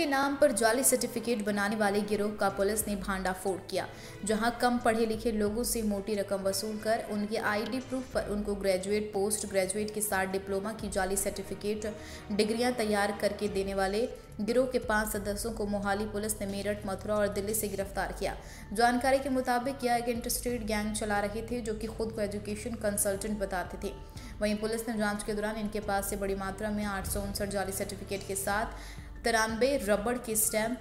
नाम पर जाली सर्टिफिकेट बनाने वाले गिरोह का पुलिस ने भांडाफोड़ किया, जहाँ कम पढ़े लिखे लोगों से मोटी रकम वसूल कर उनके आईडी प्रूफ पर उनको ग्रेजुएट, पोस्ट ग्रेजुएट के साथ डिप्लोमा की जाली सर्टिफिकेट, डिग्रियाँ तैयार करके देने वाले गिरोह के पाँच सदस्यों को मोहाली पुलिस ने मेरठ, मथुरा और दिल्ली से गिरफ़्तार किया। जानकारी के मुताबिक यह एक इंटरस्टेट गैंग चला रहे थे जो कि खुद को एजुकेशन कंसल्टेंट बताते थे। वहीं पुलिस ने जाँच के दौरान इनके पास से बड़ी मात्रा में आठ जाली सर्टिफिकेट के साथ तिरानवे रबड़ के स्टैम्प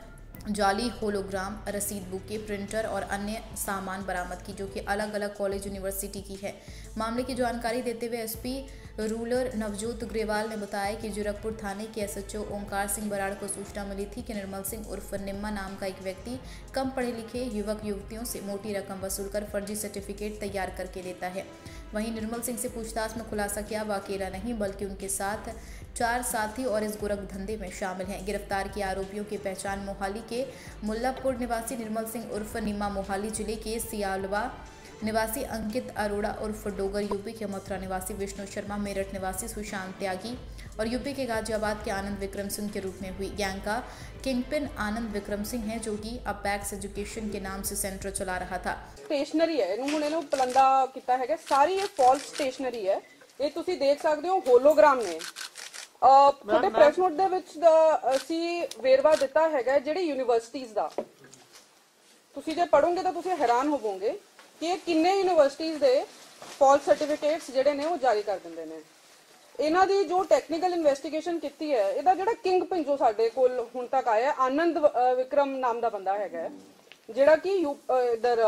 जाली, होलोग्राम, रसीद बुके, प्रिंटर और अन्य सामान बरामद की, जो कि अलग अलग कॉलेज, यूनिवर्सिटी की है। मामले की जानकारी देते हुए एसपी रूरल नवजोत ग्रेवाल ने बताया कि जीरकपुर थाने के एसएचओ ओंकार सिंह बराड़ को सूचना मिली थी कि निर्मल सिंह उर्फ़ निम्मा नाम का एक व्यक्ति कम पढ़े लिखे युवक युवतियों से मोटी रकम वसूलकर फर्जी सर्टिफिकेट तैयार करके लेता है। वहीं निर्मल सिंह से पूछताछ में खुलासा किया वह अकेला नहीं, बल्कि उनके साथ चार साथी और इस गोरख धंधे में शामिल हैं। गिरफ़्तार किए आरोपियों की पहचान मोहाली के मुल्लापुर निवासी निर्मल सिंह उर्फ़ नीमा मोहाली ज़िले के सियालवा निवासी अंकित अरोड़ा उर्फ डोगर यूपी के मथुरा निवासी विष्णु शर्मा मेरठ निवासी सुशांत त्यागी और यूपी के गाजियाबाद के आनंद विक्रम सिंह के रूप में हुई गैंग का किंगपिन आनंद विक्रम सिंह है जो कि अपैक्स एजुकेशन के नाम से सेंटर चला रहा था ਸਟੇਸ਼ਨਰੀ ਹੈ ਇਹਨੂੰ ਹੁਣ ਇਹਨੂੰ ਪਲੰਦਾ ਕੀਤਾ ਹੈਗਾ ਸਾਰੀ ਇਹ ਫਾਲਸ ਸਟੇਸ਼ਨਰੀ ਹੈ ਇਹ ਤੁਸੀਂ ਦੇਖ ਸਕਦੇ ਹੋ ਹੋਲੋਗ੍ਰਾਮ ਨੇ ਅਹ ਤੁਹਾਡੇ ਪ੍ਰੈਸ ਨੋਟ ਦੇ ਵਿੱਚ ਦਾ ਅਸੀਂ ਵੇਰਵਾ ਦਿੱਤਾ ਹੈਗਾ ਜਿਹੜੀ ਯੂਨੀਵਰਸਿਟੀਆਂ ਦਾ ਤੁਸੀਂ ਜੇ ਪੜੋਗੇ ਤਾਂ ਤੁਸੀਂ ਹੈਰਾਨ ਹੋਵੋਗੇ ਕਿ ਇਹ ਕਿੰਨੇ ਯੂਨੀਵਰਸਿਟੀਆਂ ਦੇ ਫਾਲਸ ਸਰਟੀਫਿਕੇਟਸ ਜਿਹੜੇ ਨੇ ਉਹ ਜਾਰੀ ਕਰ ਦਿੰਦੇ ਨੇ। ਇਹਨਾਂ ਦੀ ਜੋ ਟੈਕਨੀਕਲ ਇਨਵੈਸਟੀਗੇਸ਼ਨ ਕੀਤੀ ਹੈ, ਇਹਦਾ ਜਿਹੜਾ ਕਿੰਗ ਪਿੰ ਜੋ ਸਾਡੇ ਕੋਲ ਹੁਣ ਤੱਕ ਆਇਆ, ਆਨੰਦ ਵਿਕਰਮ ਨਾਮ ਦਾ ਬੰਦਾ ਹੈਗਾ ਜਿਹੜਾ ਕਿ ਇਧਰ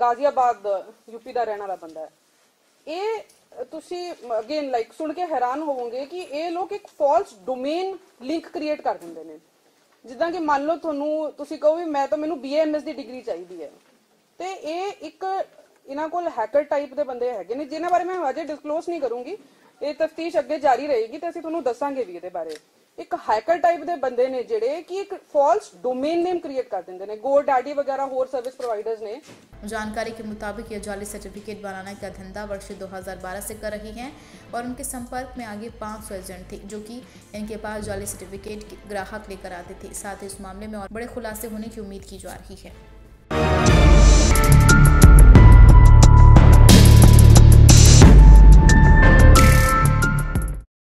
ਗਾਜ਼ੀਆਬਾਦ ਯੂਪੀ ਦਾ ਰਹਿਣ ਵਾਲਾ ਬੰਦਾ ਹੈ। ਇਹ, ਤੁਸੀਂ ਅਗੇਨ ਲਾਈਕ ਸੁਣ ਕੇ ਹੈਰਾਨ ਹੋਵੋਗੇ ਕਿ ਇਹ ਲੋਕ ਇੱਕ ਫਾਲਸ ਡੋਮੇਨ ਲਿੰਕ ਕ੍ਰੀਏਟ ਕਰ ਦਿੰਦੇ ਨੇ। ਜਿੱਦਾਂ ਕਿ ਮੰਨ ਲਓ ਤੁਹਾਨੂੰ, ਤੁਸੀਂ ਕਹੋ ਵੀ ਮੈਂ ਤਾਂ ਮੈਨੂੰ ਬੀਏਐਮਐਸ ਦੀ ਡਿਗਰੀ ਚਾਹੀਦੀ ਹੈ। ਤੇ ਇਹ ਇੱਕ ਇਹਨਾਂ ਕੋਲ ਹੈਕਰ ਟਾਈਪ ਦੇ ਬੰਦੇ ਹੈਗੇ ਨੇ ਜਿਨ੍ਹਾਂ ਬਾਰੇ ਮੈਂ ਅਜੇ ਡਿਸਕਲੋਸ ਨਹੀਂ ਕਰੂੰਗੀ ਇਹ ਤਫਤੀਸ਼ ਅੱਗੇ ਜਾਰੀ ਰਹੇਗੀ ਤੇ ਅਸੀਂ ਤੁਹਾਨੂੰ ਦੱਸਾਂਗੇ ਵੀ ਇਹਦੇ ਬਾਰੇ ਇੱਕ ਹੈਕਰ ਟਾਈਪ ਦੇ ਬੰਦੇ ਨੇ ਜਿਹੜੇ ਕਿ ਇੱਕ ਫਾਲਸ ਡੋਮੇਨ ਨੇਮ ਕ੍ਰੀਏਟ ਕਰ ਦਿੰਦੇ ਨੇ ਗੋ ਡੈਡੀ ਵਗੈरह ਹੋਰ सर्विस प्रोवाइडर्स ने। जानकारी के मुताबिक ये जाली सर्टिफिकेट बनाने का धंधा वर्ष 2012 से कर रही हैं और उनके संपर्क में आगे 500 एजेंट थे, जो कि इनके पास जाली सर्टिफिकेट ग्राहक लेकर आते थे। साथ ही इस मामले में और बड़े खुलासे होने की उम्मीद की जा रही है।